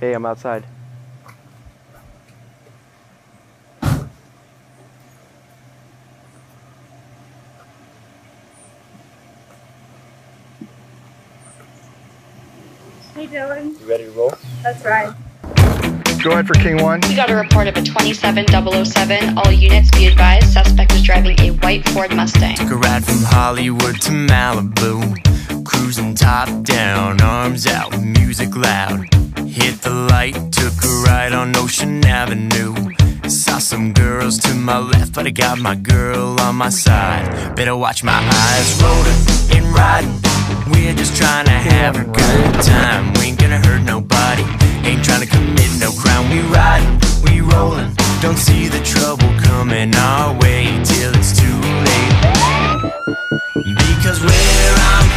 Hey, I'm outside. Hey Dylan, You ready to roll? that's right. Go ahead for King 1. We got a report of a 27007. All units be advised, suspect is driving a white Ford Mustang. Took a ride from Hollywood to Malibu. Cruising top down, arms out, music loud. Hit the light, took a ride on Ocean Avenue. Saw some girls to my left, but I got my girl on my side. Better watch my eyes rolling and riding. We're just trying to have a good time. We ain't gonna hurt nobody. Ain't trying to commit no crime. We riding, we rolling. Don't see the trouble coming our way till it's too late. Because where I'm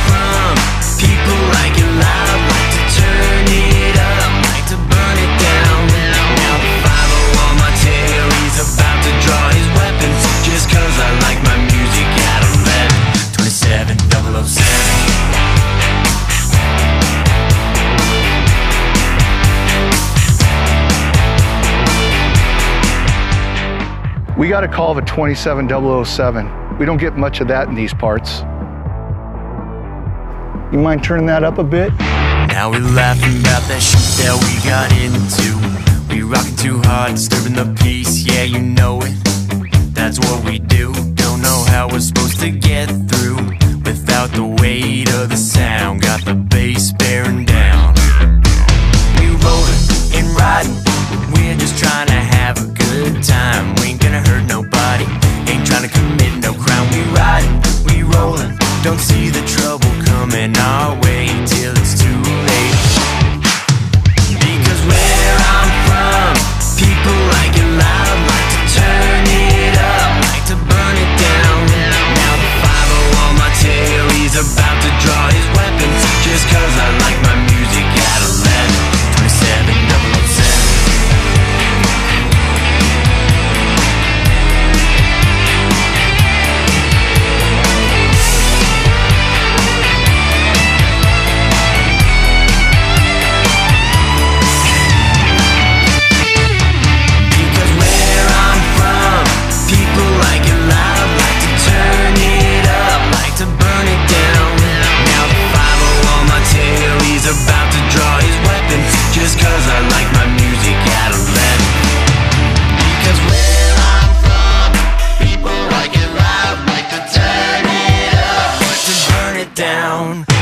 We got a call of a 27007. We don't get much of that in these parts. You mind turning that up a bit? Now we're laughing about that shit that we got into. We rockin' too hard, disturbing the peace, yeah, you know it. That's what we do. Don't know how we're supposed to get through without the weight of the sound. Got the bass bearing down. no crown. We riding, we rolling. Don't see the trouble coming our way till down.